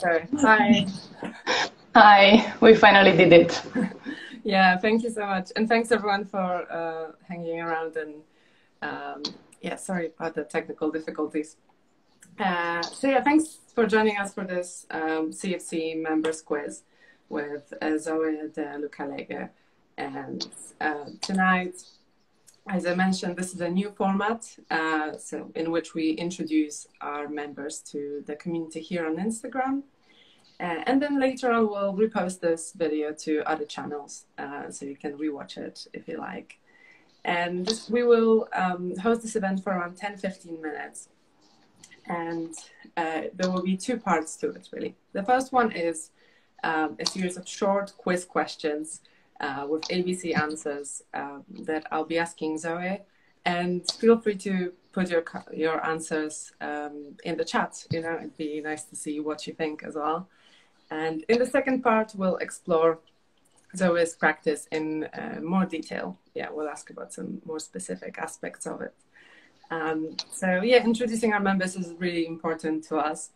Sorry. Hi. Hi, we finally did it. yeah, thank you so much. And thanks everyone for uh, hanging around and um, yeah, sorry about the technical difficulties. Uh, so yeah, thanks for joining us for this um, CFC members quiz with uh, Zoe de Luca Legge. And uh, tonight, as I mentioned, this is a new format, uh, so in which we introduce our members to the community here on Instagram. Uh, and then later on, we'll repost this video to other channels, uh, so you can rewatch it if you like. And we will um, host this event for around 10, 15 minutes. And uh, there will be two parts to it, really. The first one is um, a series of short quiz questions uh, with ABC answers um, that I'll be asking Zoe. And feel free to put your your answers um, in the chat. You know, it'd be nice to see what you think as well. And in the second part, we'll explore Zoe's practice in uh, more detail. Yeah, we'll ask about some more specific aspects of it. Um, so yeah, introducing our members is really important to us.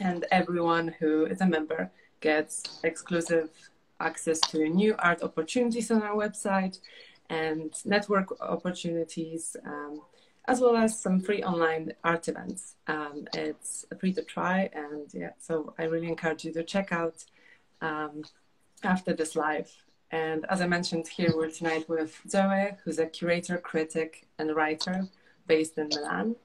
And everyone who is a member gets exclusive access to new art opportunities on our website and network opportunities, um, as well as some free online art events. Um, it's free to try, and yeah, so I really encourage you to check out um, after this live. And as I mentioned here, we're tonight with Zoe, who's a curator, critic, and writer based in Milan.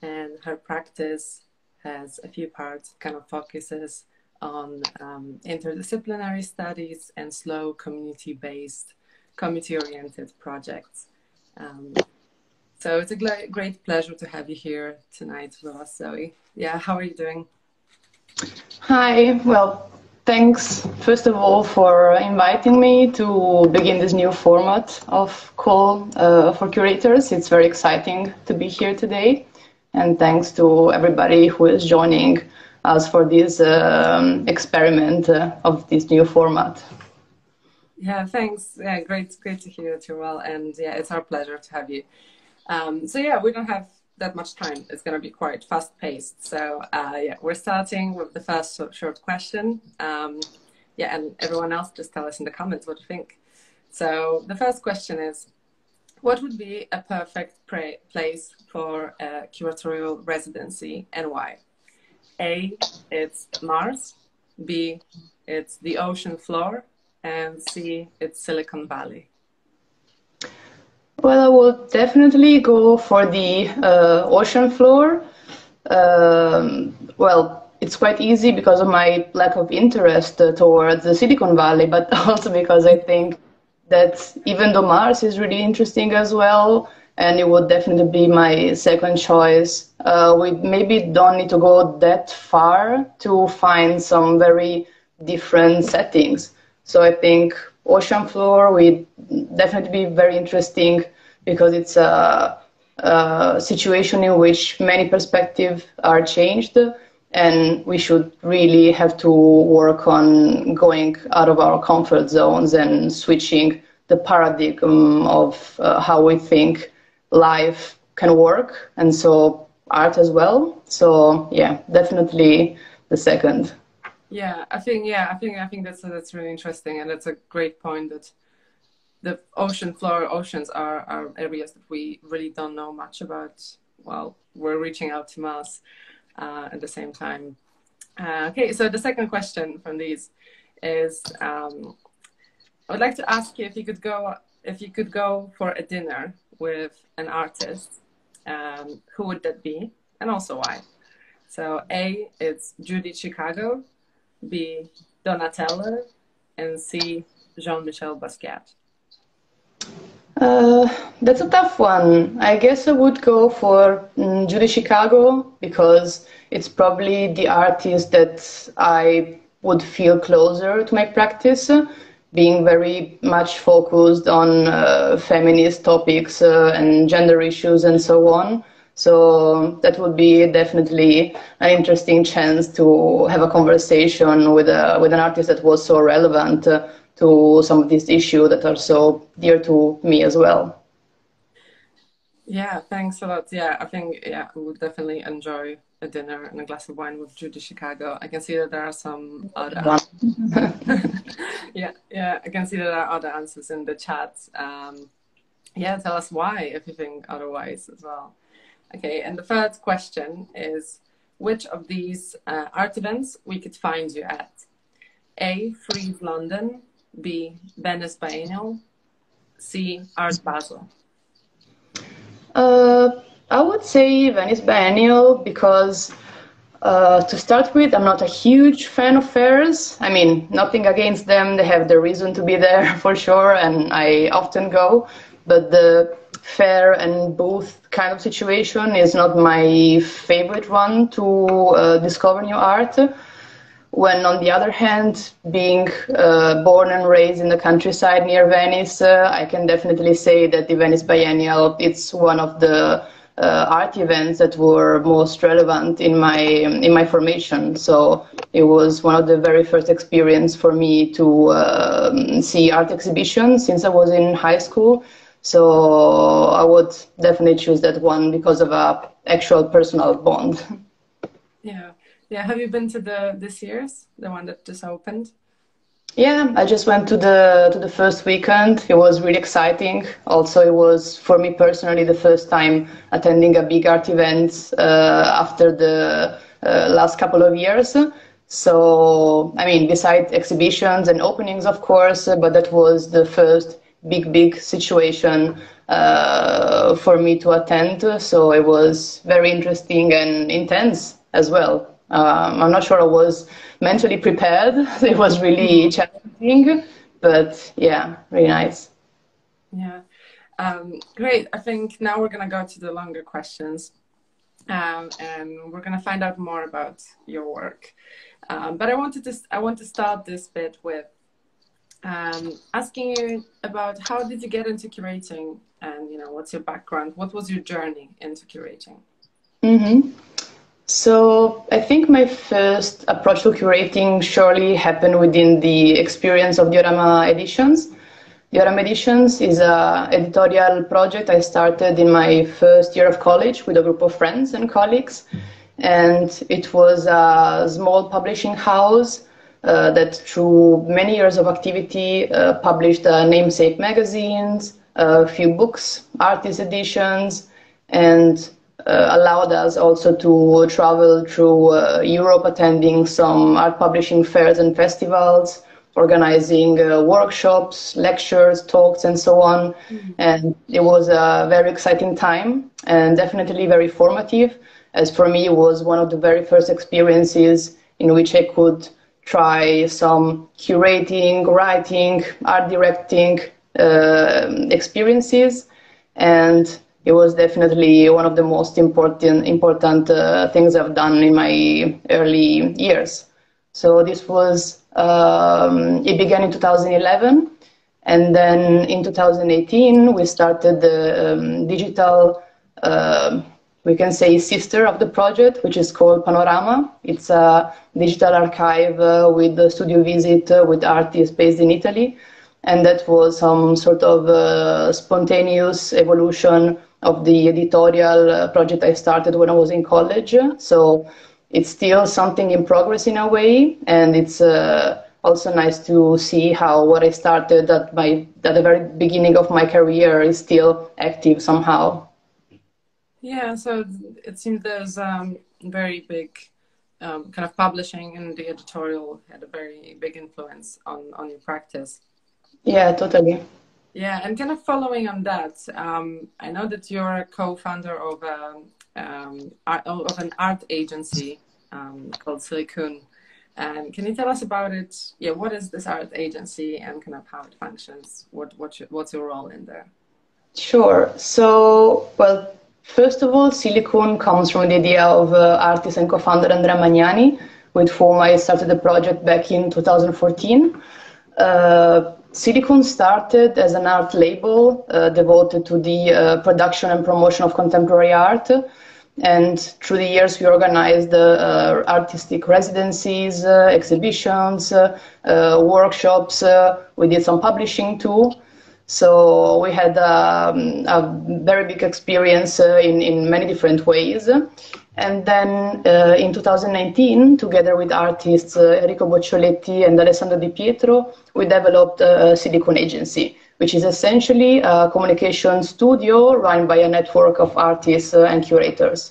And her practice has a few parts, kind of focuses on um, interdisciplinary studies and slow community-based, community-oriented projects. Um, so it's a great pleasure to have you here tonight with us, Zoe. Yeah, how are you doing? Hi, well, thanks first of all for inviting me to begin this new format of call uh, for curators. It's very exciting to be here today. And thanks to everybody who is joining us for this um, experiment uh, of this new format. Yeah, thanks. Yeah, great, great to hear it, well. And yeah, it's our pleasure to have you. Um, so yeah, we don't have that much time. It's going to be quite fast paced. So uh, yeah, we're starting with the first short question. Um, yeah, and everyone else just tell us in the comments what you think. So the first question is, what would be a perfect place for a curatorial residency and why? A, it's Mars. B, it's the ocean floor. And C, it's Silicon Valley. Well, I will definitely go for the uh, ocean floor. Um, well, it's quite easy because of my lack of interest uh, towards the Silicon Valley, but also because I think that even though Mars is really interesting as well, and it would definitely be my second choice. Uh, we maybe don't need to go that far to find some very different settings. So I think ocean floor would definitely be very interesting because it's a, a situation in which many perspectives are changed and we should really have to work on going out of our comfort zones and switching the paradigm of uh, how we think life can work, and so art as well. So yeah, definitely the second. Yeah, I think yeah, I think I think that's that's really interesting, and it's a great point that the ocean floor oceans are, are areas that we really don't know much about. Well, we're reaching out to Mars uh, at the same time. Uh, okay, so the second question from these is um, I would like to ask you if you could go if you could go for a dinner with an artist, um, who would that be, and also why? So A, it's Judy Chicago, B, Donatello, and C, Jean-Michel Basquiat. Uh, that's a tough one. I guess I would go for um, Judy Chicago because it's probably the artist that I would feel closer to my practice being very much focused on uh, feminist topics uh, and gender issues and so on. So that would be definitely an interesting chance to have a conversation with a, with an artist that was so relevant uh, to some of these issues that are so dear to me as well. Yeah, thanks a lot. Yeah, I think yeah, we would definitely enjoy a dinner and a glass of wine with Judy Chicago. I can see that there are some other. yeah, yeah, I can see that there are other answers in the chat. Um, yeah, tell us why if you think otherwise as well. Okay, and the third question is which of these uh, art events we could find you at? A. Frieze London, B. Venice Biennial, C. Art Basel. Uh, I would say Venice Biennial because uh, to start with, I'm not a huge fan of fairs. I mean, nothing against them. They have the reason to be there for sure, and I often go. But the fair and booth kind of situation is not my favorite one to uh, discover new art. When, on the other hand, being uh, born and raised in the countryside near Venice, uh, I can definitely say that the Venice Biennial it's one of the uh, art events that were most relevant in my in my formation. So it was one of the very first experience for me to um, see art exhibitions since I was in high school. So I would definitely choose that one because of a actual personal bond. Yeah. Yeah, have you been to the this year's, the one that just opened? Yeah, I just went to the to the first weekend. It was really exciting. Also, it was for me personally the first time attending a big art event uh, after the uh, last couple of years. So, I mean, besides exhibitions and openings, of course, but that was the first big, big situation uh, for me to attend. So it was very interesting and intense as well. Um, I'm not sure I was mentally prepared. It was really challenging, but yeah, really nice. Yeah, um, great. I think now we're going to go to the longer questions. Um, and we're going to find out more about your work. Um, but I wanted to I want to start this bit with um, asking you about how did you get into curating, and you know what's your background? What was your journey into curating? Mm-hmm. So I think my first approach to curating surely happened within the experience of Diorama Editions. Diorama Editions is a editorial project I started in my first year of college with a group of friends and colleagues. And it was a small publishing house that through many years of activity uh, published uh, namesake magazines, a few books, artist editions, and uh, allowed us also to travel through uh, Europe, attending some art publishing fairs and festivals, organizing uh, workshops, lectures, talks, and so on. Mm-hmm. And it was a very exciting time and definitely very formative, as for me, it was one of the very first experiences in which I could try some curating, writing, art directing uh, experiences. And it was definitely one of the most important important uh, things I've done in my early years. So this was um, it began in 2011, and then in 2018 we started the um, digital. Uh, we can say sister of the project, which is called Panorama. It's a digital archive uh, with a studio visit uh, with artists based in Italy, and that was some sort of uh, spontaneous evolution of the editorial uh, project I started when I was in college. So it's still something in progress in a way, and it's uh, also nice to see how what I started at my at the very beginning of my career is still active somehow. Yeah, so it seems there's um, very big um, kind of publishing and the editorial had a very big influence on on your practice. Yeah, totally. Yeah, and kind of following on that, um, I know that you're a co-founder of a um, of an art agency um, called Siliqoon. And can you tell us about it? Yeah, what is this art agency and kind of how it functions? What what what's your role in there? Sure. So, well, first of all, Siliqoon comes from the idea of uh, artist and co-founder Andrea Magnani, with whom I started the project back in 2014. Uh, Siliqoon started as an art label uh, devoted to the uh, production and promotion of contemporary art. And through the years, we organized uh, artistic residencies, uh, exhibitions, workshops. we did some publishing too. So we had um, a very big experience in, in many different ways. And then uh, in 2019, together with artists uh, Enrico Boccioletti and Alessandro Di Pietro, we developed a Siliqoon Agency, which is essentially a communication studio run by a network of artists uh, and curators.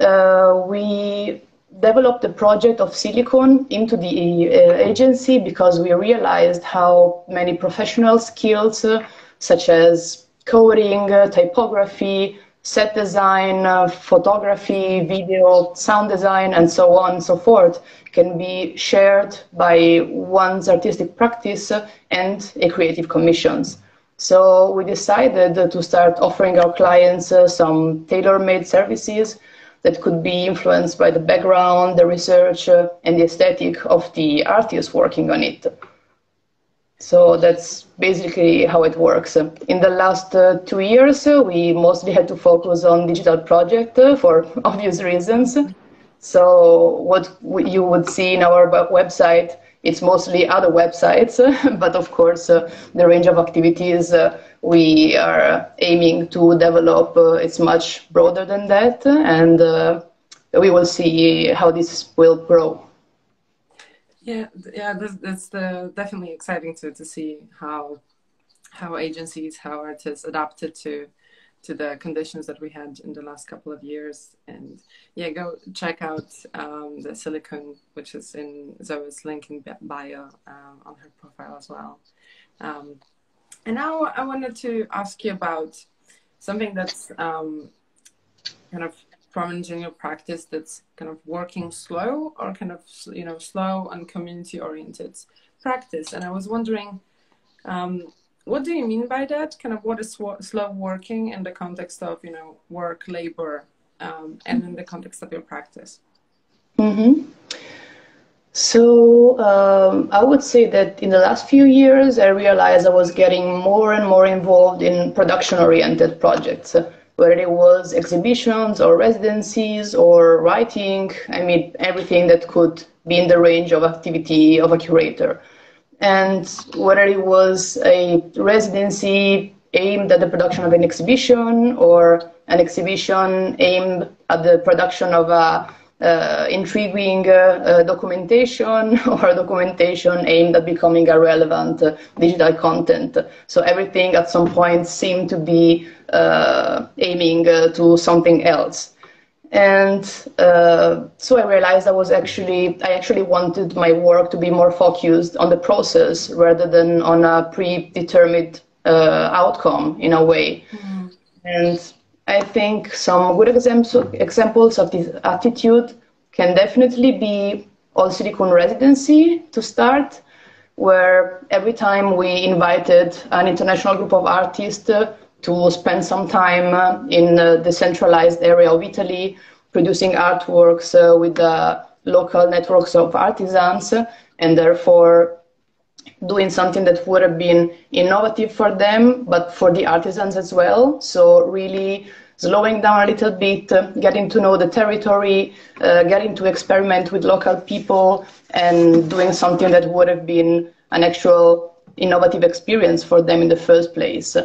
Uh, we developed the project of Siliqoon into the uh, agency because we realized how many professional skills, uh, such as coding, typography, set design, uh, photography, video, sound design, and so on and so forth can be shared by one's artistic practice and a creative commissions. So we decided to start offering our clients uh, some tailor-made services that could be influenced by the background, the research, uh, and the aesthetic of the artist working on it. So that's basically how it works. In the last uh, two years, uh, we mostly had to focus on digital project uh, for obvious reasons. So what you would see in our website, it's mostly other websites, but of course uh, the range of activities uh, we are aiming to develop uh, is much broader than that, and we will see how this will grow. Yeah, yeah, that's, that's the, definitely exciting to, to see how how agencies, how artists adapted to to the conditions that we had in the last couple of years. And yeah, go check out um, the Siliqoon, which is in Zoe's link in bio uh, on her profile as well. Um, and now I wanted to ask you about something that's um, kind of prominent in your practice that's kind of working slow or kind of you know slow and community oriented practice and i was wondering um, what do you mean by that kind of what is slow working in the context of you know work labor um, and in the context of your practice mm-hmm. so um, i would say that in the last few years i realized i was getting more and more involved in production oriented projects whether it was exhibitions or residencies or writing, I mean, everything that could be in the range of activity of a curator. And whether it was a residency aimed at the production of an exhibition or an exhibition aimed at the production of a uh, intriguing uh, uh, documentation or documentation aimed at becoming a relevant uh, digital content. So everything at some point seemed to be uh, aiming uh, to something else. And uh, so I realized I was actually, I actually wanted my work to be more focused on the process rather than on a predetermined uh, outcome in a way. Mm-hmm. And I think some good examples of this attitude can definitely be All Siliqoon Residency to start, where every time we invited an international group of artists uh, to spend some time in the decentralized area of Italy, producing artworks uh, with the local networks of artisans, and therefore doing something that would have been innovative for them, but for the artisans as well. So really slowing down a little bit, uh, getting to know the territory, uh, getting to experiment with local people, and doing something that would have been an actual innovative experience for them in the first place.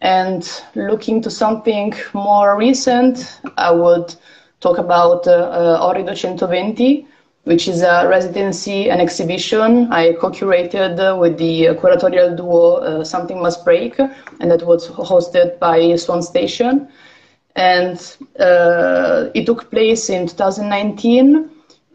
And looking to something more recent, I would talk about uh, uh, Orrido 120, which is a residency and exhibition I co-curated with the curatorial duo uh, Something Must Break, and that was hosted by Swan Station. And uh, it took place in 2019,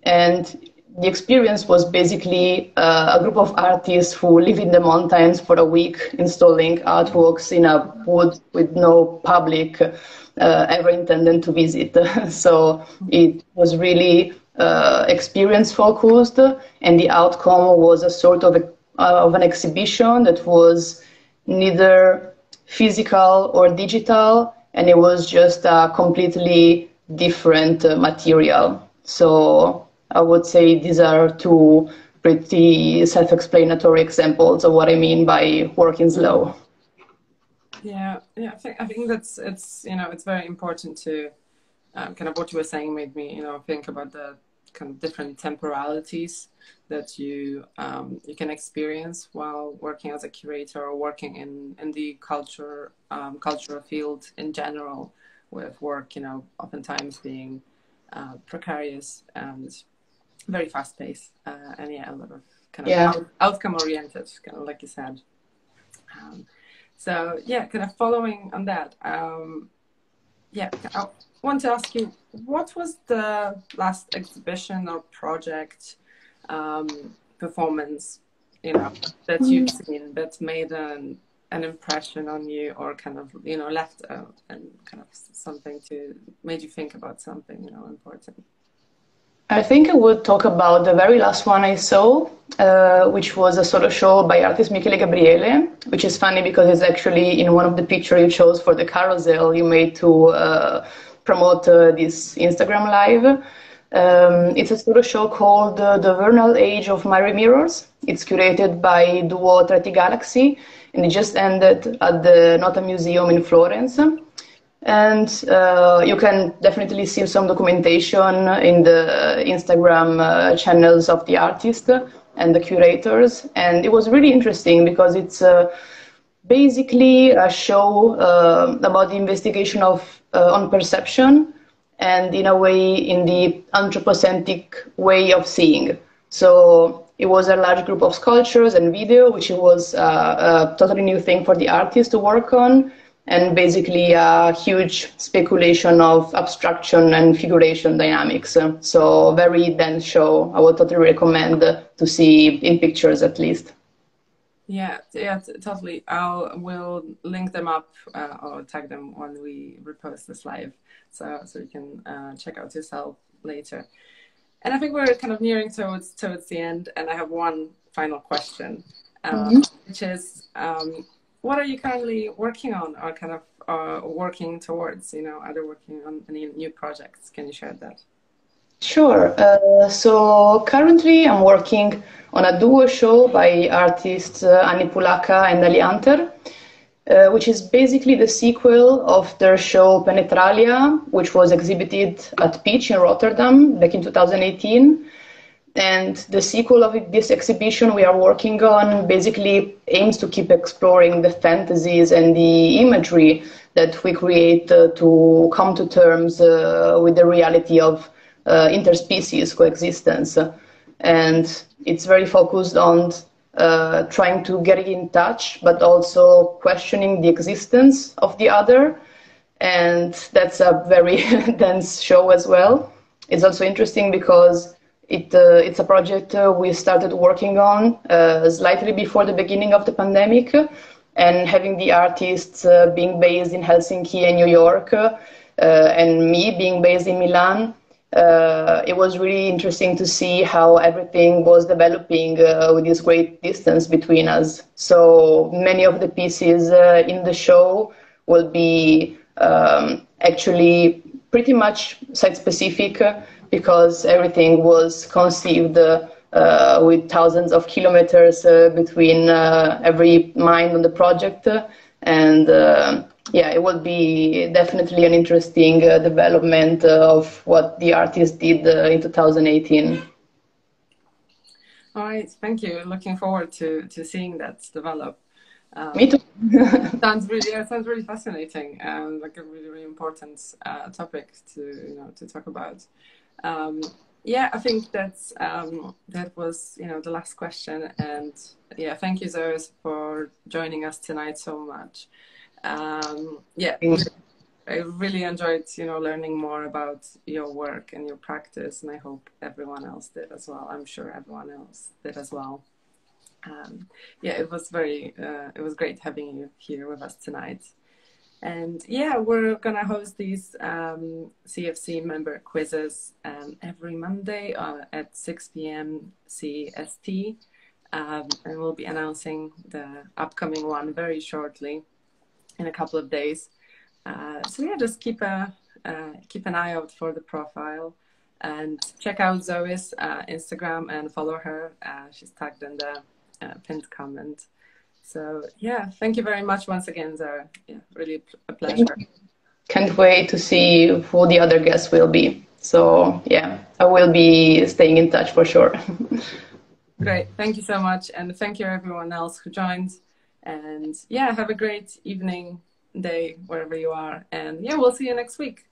and the experience was basically uh, a group of artists who live in the mountains for a week installing artworks in a wood with no public uh, ever intended to visit. so it was really uh, experience focused, and the outcome was a sort of, a, uh, of an exhibition that was neither physical or digital, and it was just a completely different uh, material. So I would say these are two pretty self-explanatory examples of what I mean by working slow. Yeah, yeah, I think I think that's it's you know it's very important to um, kind of what you were saying made me you know think about the kind of different temporalities that you um, you can experience while working as a curator or working in in the culture um, cultural field in general with work you know oftentimes being uh, precarious and very fast paced, uh, and yeah, a lot of kind of Yeah. out- outcome oriented, kind of like you said. Um, so yeah, kind of following on that. Um, yeah, I want to ask you, what was the last exhibition or project um, performance, you know, that you've seen that made an an impression on you, or kind of you know left a, and kind of something to made you think about something you know important. I think I would talk about the very last one I saw, uh, which was a solo show by artist Michele Gabriele, which is funny because it's actually in one of the pictures you chose for the carousel you made to uh, promote uh, this Instagram live. Um, it's a solo show called uh, The Vernal Age of Mirror Mirrors. It's curated by Duo Treti Galaxie, and it just ended at the Nota Museum in Florence and uh, you can definitely see some documentation in the Instagram uh, channels of the artist and the curators. And it was really interesting because it's uh, basically a show uh, about the investigation of on perception and in a way in the anthropocentric way of seeing. So it was a large group of sculptures and video, which was uh, a totally new thing for the artist to work on and basically a huge speculation of abstraction and figuration dynamics. So very dense show. I would totally recommend to see in pictures at least. Yeah, yeah, totally. I'll we'll link them up uh, or tag them when we repost this live, so so you can uh, check out yourself later. And I think we're kind of nearing towards towards the end, and I have one final question, um, Mhm. which is, um, what are you currently working on, or kind of uh, working towards? You know, are either working on any new projects. Can you share that? Sure. Uh, so currently I'm working on a duo show by artists uh, Pulaka and Ali Hunter, uh, which is basically the sequel of their show Penetralia, which was exhibited at Peach in Rotterdam back in 2018. And the sequel of this exhibition we are working on basically aims to keep exploring the fantasies and the imagery that we create uh, to come to terms uh, with the reality of uh, interspecies coexistence. And it's very focused on uh, trying to get in touch, but also questioning the existence of the other. And that's a very dense show as well. It's also interesting because it, uh, it's a project uh, we started working on uh, slightly before the beginning of the pandemic, and having the artists uh, being based in Helsinki and New York, uh, and me being based in Milan, uh, it was really interesting to see how everything was developing with this great distance between us. So many of the pieces in the show will be um, actually pretty much site specific because everything was conceived uh, uh, with thousands of kilometers uh, between uh, every mind on the project. And yeah, it will be definitely an interesting development of what the artist did in 2018. All right, thank you. Looking forward to to seeing that develop. Um, Me too. sounds really yeah, sounds really fascinating and like a really really important uh, topic to you know to talk about. Um, yeah, I think that's um, that was you know the last question, and yeah, thank you Zoe for joining us tonight so much. Um, yeah, I really enjoyed you know learning more about your work and your practice, and I hope everyone else did as well. I'm sure everyone else did as well. Um, yeah, it was very uh, it was great having you here with us tonight. And yeah, we're gonna host these um, CFC member quizzes um, every Monday uh, at 6 p.m. CST, um, and we'll be announcing the upcoming one very shortly, in a couple of days. Uh, so yeah, just keep a uh, keep an eye out for the profile, and check out Zoe's uh, Instagram and follow her. Uh, she's tagged in the uh, pinned comment. So yeah, thank you very much once again, Zoe. Yeah, really a pleasure. Can't wait to see who the other guests will be. So yeah, I will be staying in touch for sure. Great, thank you so much, and thank you everyone else who joined. And yeah, have a great evening, day, wherever you are. And yeah, we'll see you next week.